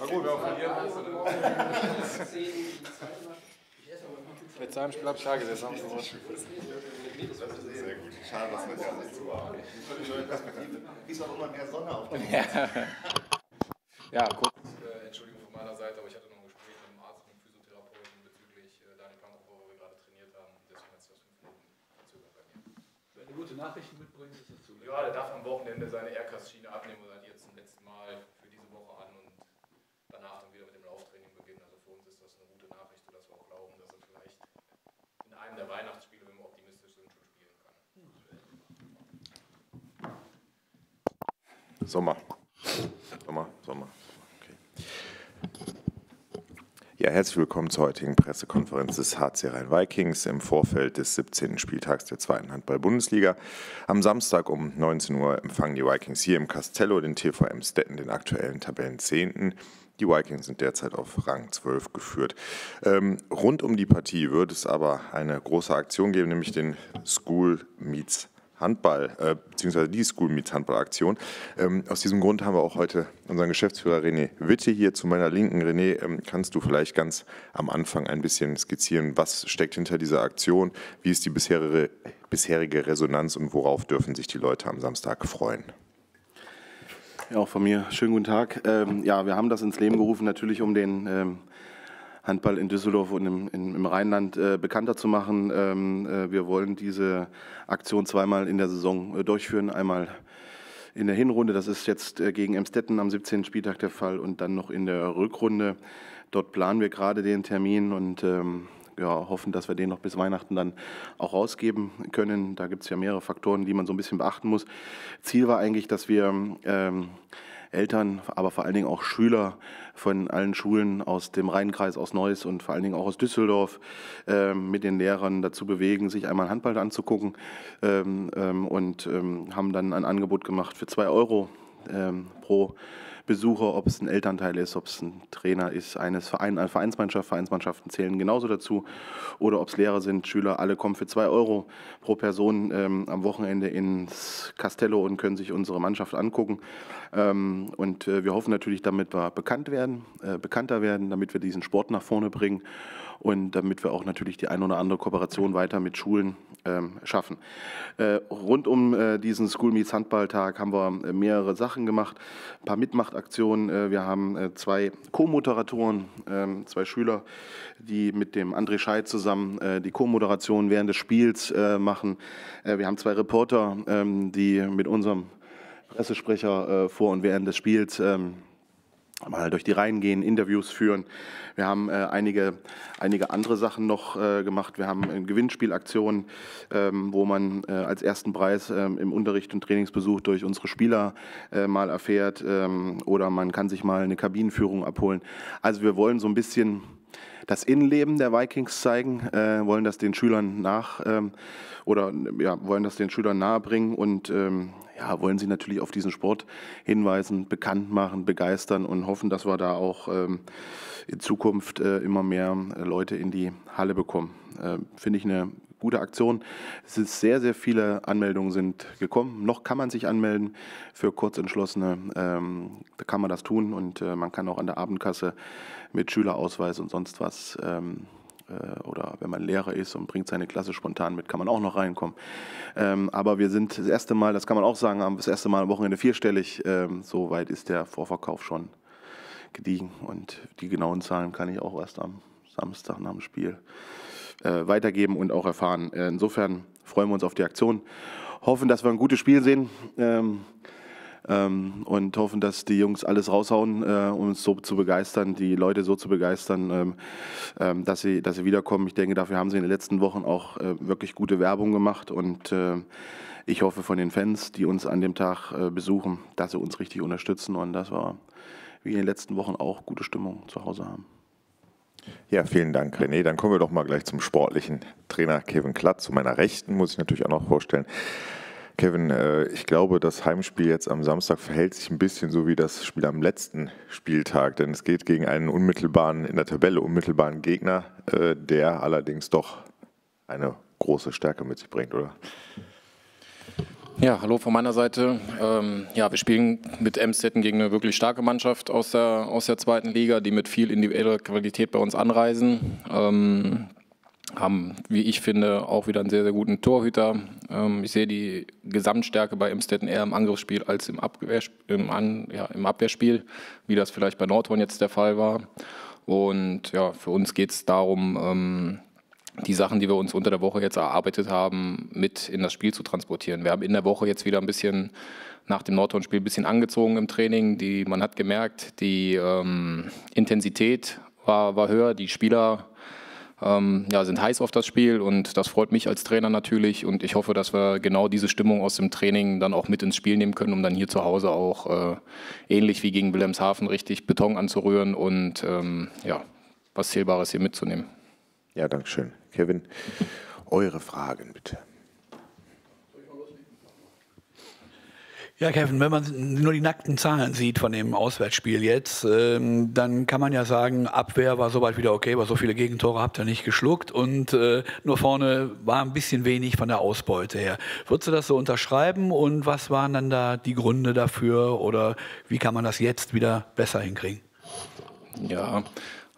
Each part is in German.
Na gut, wenn wir verlieren, Mit seinem Spiel habe ich da gesessen. haben. Das sehr gut. Schade, dass man ja nicht so war. Ist auch immer mehr Sonne auf dem Ja, kurz. Äh, Entschuldigung von meiner Seite, aber ich hatte noch ein Gespräch mit dem Arzt und dem Physiotherapeuten bezüglich äh, Daniel Pankow, wo wir gerade trainiert haben. Deswegen hat sich das fünf Minuten verzögert bei mir. Wenn du gute Nachrichten mitbringst, ist das zu. Ja, der darf am Wochenende seine Aircast-Schiene abnehmen und hat jetzt zum letzten Mal für diese Woche an und danach dann wieder mit dem Lauftraining beginnen. Also für uns ist das eine gute Nachricht, sodass wir auch glauben, dass er vielleicht in einem der Weihnachtsspiele, wenn wir optimistisch sind, schon spielen kann. Sommer. Sommer, Sommer. Ja, herzlich willkommen zur heutigen Pressekonferenz des HC Rhein-Vikings im Vorfeld des 17. Spieltags der zweiten Handball-Bundesliga. Am Samstag um 19 Uhr empfangen die Vikings hier im Castello den TV Emstetten, den aktuellen Tabellenzehnten. Die Vikings sind derzeit auf Rang 12 geführt. Ähm, rund um die Partie wird es aber eine große Aktion geben, nämlich den School Meets Handball, äh, beziehungsweise die School Meets Handball-Aktion. Ähm, aus diesem Grund haben wir auch heute unseren Geschäftsführer René Witte hier zu meiner Linken. René, ähm, kannst du vielleicht ganz am Anfang ein bisschen skizzieren, was steckt hinter dieser Aktion? Wie ist die bisherige, bisherige Resonanz und worauf dürfen sich die Leute am Samstag freuen? Ja, auch von mir schönen guten Tag. Ähm, ja, wir haben das ins Leben gerufen, natürlich um den ähm, Handball in Düsseldorf und im, in, im Rheinland äh, bekannter zu machen. Ähm, äh, wir wollen diese Aktion zweimal in der Saison äh, durchführen. Einmal in der Hinrunde, das ist jetzt äh, gegen Emstetten am 17. Spieltag der Fall und dann noch in der Rückrunde. Dort planen wir gerade den Termin und ähm, ja, hoffen, dass wir den noch bis Weihnachten dann auch rausgeben können. Da gibt es ja mehrere Faktoren, die man so ein bisschen beachten muss. Ziel war eigentlich, dass wir ähm, Eltern, aber vor allen Dingen auch Schüler von allen Schulen aus dem Rheinkreis, aus Neuss und vor allen Dingen auch aus Düsseldorf äh, mit den Lehrern dazu bewegen, sich einmal Handball anzugucken ähm, ähm, und ähm, haben dann ein Angebot gemacht für zwei Euro ähm, pro Besucher, ob es ein Elternteil ist, ob es ein Trainer ist, eines Verein, eine Vereinsmannschaft, Vereinsmannschaften zählen genauso dazu, oder ob es Lehrer sind, Schüler, alle kommen für zwei Euro pro Person ähm, am Wochenende ins Castello und können sich unsere Mannschaft angucken. Ähm, und äh, wir hoffen natürlich, damit wir bekannt werden, äh, bekannter werden, damit wir diesen Sport nach vorne bringen und damit wir auch natürlich die ein oder andere Kooperation weiter mit Schulen ähm, schaffen. Äh, rund um äh, diesen School Meets Handballtag haben wir äh, mehrere Sachen gemacht, ein paar Mitmachtaktionen. Äh, wir haben äh, zwei Co-Moderatoren, ähm, zwei Schüler, die mit dem André Scheid zusammen die Co-Moderation während des Spiels machen. wir haben zwei Reporter, ähm, die mit unserem Pressesprecher vor und während des Spiels ähm, mal durch die Reihen gehen, Interviews führen. Wir haben äh, einige, einige andere Sachen noch äh, gemacht. Wir haben eine Gewinnspielaktion, ähm, wo man äh, als ersten Preis ähm, im Unterricht und Trainingsbesuch durch unsere Spieler äh, mal erfährt ähm, oder man kann sich mal eine Kabinenführung abholen. Also wir wollen so ein bisschen das Innenleben der Vikings zeigen, äh, wollen das den Schülern nach ähm, oder ja, wollen das den Schülern nahebringen und ähm, ja, wollen sie natürlich auf diesen Sport hinweisen, bekannt machen, begeistern und hoffen, dass wir da auch ähm, in Zukunft äh, immer mehr äh, Leute in die Halle bekommen. Äh, Finde ich eine gute Aktion. Es sind sehr, sehr viele Anmeldungen sind gekommen. Noch kann man sich anmelden für Kurzentschlossene. Ähm, da kann man das tun und äh, man kann auch an der Abendkasse mit Schülerausweis und sonst was ähm, äh, oder wenn man Lehrer ist und bringt seine Klasse spontan mit, kann man auch noch reinkommen. Ähm, aber wir sind das erste Mal, das kann man auch sagen, haben das erste Mal am Wochenende vierstellig. Ähm, so weit ist der Vorverkauf schon gediegen und die genauen Zahlen kann ich auch erst am Samstag nach dem Spiel äh, weitergeben und auch erfahren. Äh, insofern freuen wir uns auf die Aktion, hoffen, dass wir ein gutes Spiel sehen. Ähm, und hoffen, dass die Jungs alles raushauen, äh, um uns so zu begeistern, die Leute so zu begeistern, ähm, ähm, dass, sie, dass sie wiederkommen. Ich denke, dafür haben sie in den letzten Wochen auch äh, wirklich gute Werbung gemacht und äh, ich hoffe von den Fans, die uns an dem Tag äh, besuchen, dass sie uns richtig unterstützen und dass wir wie in den letzten Wochen auch gute Stimmung zu Hause haben. Ja, vielen Dank, René. Dann kommen wir doch mal gleich zum sportlichen Trainer Kevin Klatt. Zu meiner Rechten muss ich natürlich auch noch vorstellen. Kevin, äh, ich glaube, das Heimspiel jetzt am Samstag verhält sich ein bisschen so wie das Spiel am letzten Spieltag, denn es geht gegen einen unmittelbaren, in der Tabelle unmittelbaren Gegner, äh, der allerdings doch eine große Stärke mit sich bringt, oder? Ja, hallo von meiner Seite. Ähm, ja, wir spielen mit Emstetten gegen eine wirklich starke Mannschaft aus der, aus der zweiten Liga, die mit viel individueller Qualität bei uns anreisen. Ähm, haben, wie ich finde, auch wieder einen sehr, sehr guten Torhüter. Ähm, ich sehe die Gesamtstärke bei Emstetten eher im Angriffsspiel als im, Abwehr, im, An, ja, im Abwehrspiel, wie das vielleicht bei Nordhorn jetzt der Fall war. Und ja, für uns geht es darum, ähm, die Sachen, die wir uns unter der Woche jetzt erarbeitet haben, mit in das Spiel zu transportieren. Wir haben in der Woche jetzt wieder ein bisschen nach dem Nordhorn-Spiel ein bisschen angezogen im Training. Die, man hat gemerkt, die ähm, Intensität war, war höher, die Spieler ähm, ja, sind heiß auf das Spiel und das freut mich als Trainer natürlich und ich hoffe, dass wir genau diese Stimmung aus dem Training dann auch mit ins Spiel nehmen können, um dann hier zu Hause auch äh, ähnlich wie gegen Wilhelmshaven richtig Beton anzurühren und ähm, ja, was Zählbares hier mitzunehmen. Ja, danke schön. Kevin, eure Fragen bitte. Ja, Kevin, wenn man nur die nackten Zahlen sieht von dem Auswärtsspiel jetzt, ähm, dann kann man ja sagen, Abwehr war soweit wieder okay, aber so viele Gegentore habt ihr nicht geschluckt und äh, nur vorne war ein bisschen wenig von der Ausbeute her. Würdest du das so unterschreiben und was waren dann da die Gründe dafür oder wie kann man das jetzt wieder besser hinkriegen? Ja,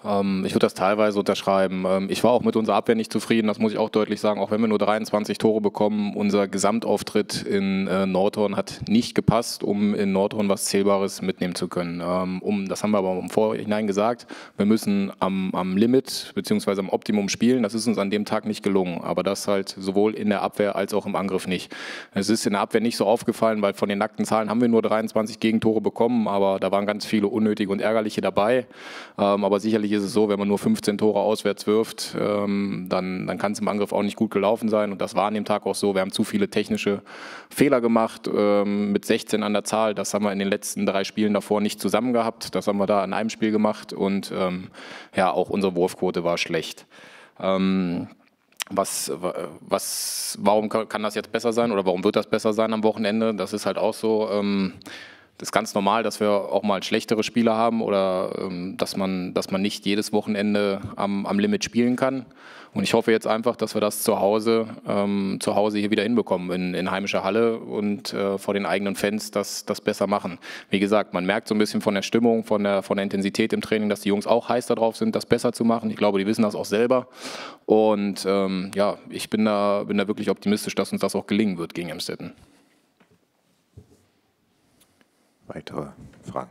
ich würde das teilweise unterschreiben. Ähm, ich war auch mit unserer Abwehr nicht zufrieden, das muss ich auch deutlich sagen. Auch wenn wir nur 23 Tore bekommen, unser Gesamtauftritt in äh, Nordhorn hat nicht gepasst, um in Nordhorn was Zählbares mitnehmen zu können. Ähm, um, das haben wir aber im Vorhinein gesagt. Wir müssen am, am Limit bzw. am Optimum spielen. Das ist uns an dem Tag nicht gelungen. Aber das halt sowohl in der Abwehr als auch im Angriff nicht. Es ist in der Abwehr nicht so aufgefallen, weil von den nackten Zahlen haben wir nur 23 Gegentore bekommen, aber da waren ganz viele unnötige und ärgerliche dabei. aber sicherlich Grundsätzlich ist es so, wenn man nur 15 Tore auswärts wirft, ähm, dann, dann kann es im Angriff auch nicht gut gelaufen sein. Und das war an dem Tag auch so. Wir haben zu viele technische Fehler gemacht ähm, mit 16 an der Zahl. Das haben wir in den letzten drei Spielen davor nicht zusammen gehabt. Das haben wir da in einem Spiel gemacht. Und ähm, ja, auch unsere Wurfquote war schlecht. Was, was, warum kann das jetzt besser sein oder warum wird das besser sein am Wochenende? Das ist halt auch so. Ähm, ist ganz normal, dass wir auch mal schlechtere Spiele haben oder ähm, dass, man, dass man nicht jedes Wochenende am, am Limit spielen kann. Und ich hoffe jetzt einfach, dass wir das zu Hause, ähm, zu Hause hier wieder hinbekommen, in, in heimischer Halle und äh, vor den eigenen Fans das, das besser machen. Wie gesagt, man merkt so ein bisschen von der Stimmung, von der, von der Intensität im Training, dass die Jungs auch heiß darauf sind, das besser zu machen. Ich glaube, die wissen das auch selber. Und ähm, ja, ich bin da, bin da wirklich optimistisch, dass uns das auch gelingen wird gegen Emstetten. Weitere Fragen?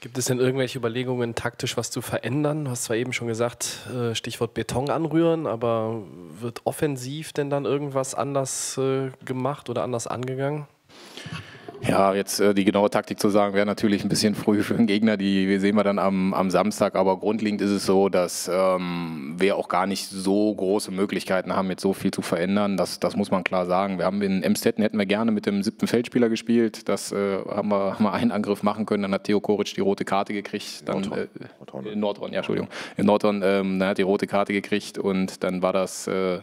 Gibt es denn irgendwelche Überlegungen, taktisch was zu verändern? Du hast zwar eben schon gesagt, äh, Stichwort Beton anrühren, aber wird offensiv denn dann irgendwas anders äh, gemacht oder anders angegangen? Ja, jetzt äh, die genaue Taktik zu sagen, wäre natürlich ein bisschen früh für einen Gegner. Die sehen wir dann am, am Samstag. Aber grundlegend ist es so, dass ähm, wir auch gar nicht so große Möglichkeiten haben, jetzt so viel zu verändern. Das, das muss man klar sagen. Wir haben in Emstetten hätten wir gerne mit dem siebten Feldspieler gespielt. Das äh, haben, wir, haben wir einen Angriff machen können. Dann hat Theo Koric die rote Karte gekriegt. Dann, Nordhorn. Äh. In Nordhorn, ja, Entschuldigung. In Nordhorn, ähm, dann hat die rote Karte gekriegt und dann war das äh,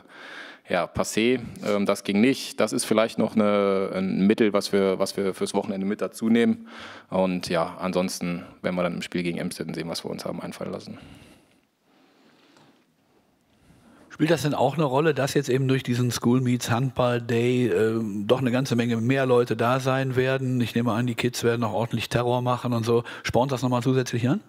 ja, passé. Ähm, das ging nicht. Das ist vielleicht noch eine, ein Mittel, was wir, was wir fürs Wochenende mit dazu nehmen. Und ja, ansonsten werden wir dann im Spiel gegen Emstetten sehen, was wir uns haben einfallen lassen. Spielt das denn auch eine Rolle, dass jetzt eben durch diesen School Meets Handball Day äh, doch eine ganze Menge mehr Leute da sein werden? Ich nehme an, die Kids werden auch ordentlich Terror machen und so. Spornt das nochmal zusätzlich an?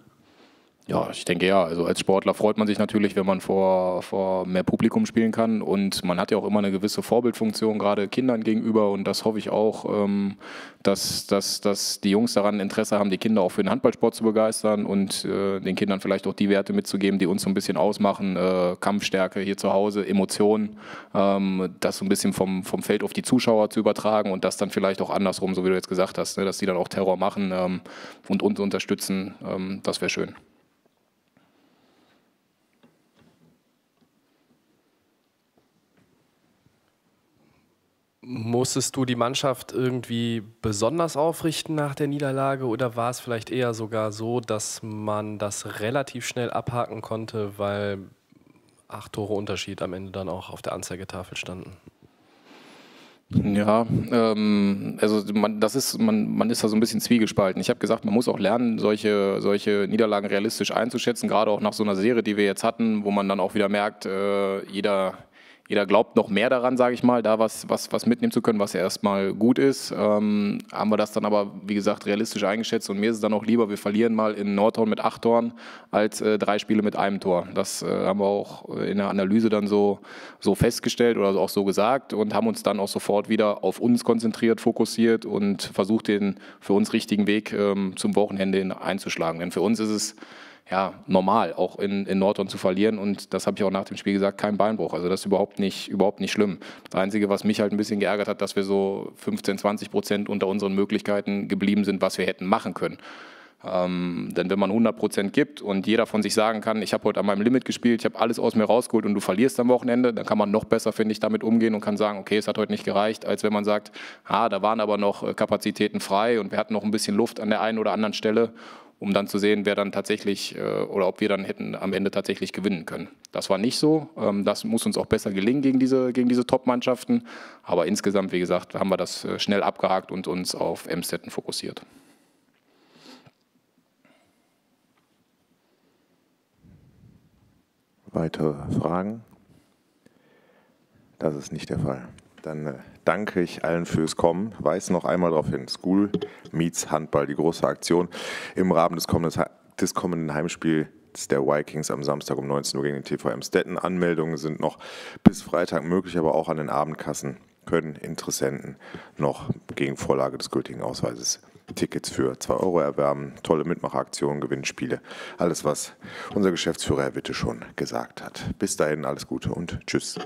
Ja, ich denke ja. Also als Sportler freut man sich natürlich, wenn man vor, vor mehr Publikum spielen kann. Und man hat ja auch immer eine gewisse Vorbildfunktion, gerade Kindern gegenüber. Und das hoffe ich auch, ähm, dass, dass, dass die Jungs daran Interesse haben, die Kinder auch für den Handballsport zu begeistern und äh, den Kindern vielleicht auch die Werte mitzugeben, die uns so ein bisschen ausmachen. Äh, Kampfstärke hier zu Hause, Emotionen, ähm, das so ein bisschen vom, vom Feld auf die Zuschauer zu übertragen und das dann vielleicht auch andersrum, so wie du jetzt gesagt hast, ne, dass die dann auch Terror machen ähm, und uns unterstützen. Das wäre schön. Musstest du die Mannschaft irgendwie besonders aufrichten nach der Niederlage oder war es vielleicht eher sogar so, dass man das relativ schnell abhaken konnte, weil acht Tore Unterschied am Ende dann auch auf der Anzeigetafel standen? Ja, ähm, also man, das ist, man, man ist da so ein bisschen zwiegespalten. Ich habe gesagt, man muss auch lernen, solche, solche Niederlagen realistisch einzuschätzen, gerade auch nach so einer Serie, die wir jetzt hatten, wo man dann auch wieder merkt, äh, jeder jeder glaubt noch mehr daran, sage ich mal, da was, was, was mitnehmen zu können, was ja erstmal gut ist. Ähm, haben wir das dann aber, wie gesagt, realistisch eingeschätzt und mir ist es dann auch lieber, wir verlieren mal in Nordhorn mit acht Toren als äh, drei Spiele mit einem Tor. Das äh, haben wir auch in der Analyse dann so, so festgestellt oder auch so gesagt und haben uns dann auch sofort wieder auf uns konzentriert, fokussiert und versucht, den für uns richtigen Weg ähm, zum Wochenende einzuschlagen. Denn für uns ist es ja, normal, auch in, in Nordhorn zu verlieren. Und das habe ich auch nach dem Spiel gesagt, kein Beinbruch. Also das ist überhaupt nicht, überhaupt nicht schlimm. Das Einzige, was mich halt ein bisschen geärgert hat, dass wir so 15, 20 Prozent unter unseren Möglichkeiten geblieben sind, was wir hätten machen können. Ähm, denn wenn man 100 Prozent gibt und jeder von sich sagen kann, ich habe heute an meinem Limit gespielt, ich habe alles aus mir rausgeholt und du verlierst am Wochenende, dann kann man noch besser, finde ich, damit umgehen und kann sagen, okay, es hat heute nicht gereicht, als wenn man sagt, ah, da waren aber noch äh, Kapazitäten frei und wir hatten noch ein bisschen Luft an der einen oder anderen Stelle um dann zu sehen, wer dann tatsächlich äh, oder ob wir dann hätten am Ende tatsächlich gewinnen können. Das war nicht so. Ähm, das muss uns auch besser gelingen gegen diese, gegen diese Top-Mannschaften. Aber insgesamt, wie gesagt, haben wir das äh, schnell abgehakt und uns auf Emstetten fokussiert. Weitere Fragen? Das ist nicht der Fall. Dann äh, danke ich allen fürs Kommen. Weise noch einmal darauf hin, School meets Handball, die große Aktion im Rahmen des kommenden, des kommenden Heimspiels der Vikings am Samstag um 19 Uhr gegen den TVM Stetten. Anmeldungen sind noch bis Freitag möglich, aber auch an den Abendkassen können Interessenten noch gegen Vorlage des gültigen Ausweises Tickets für 2 Euro erwerben, tolle Mitmachaktionen, Gewinnspiele, alles was unser Geschäftsführer Herr Witte schon gesagt hat. Bis dahin alles Gute und Tschüss.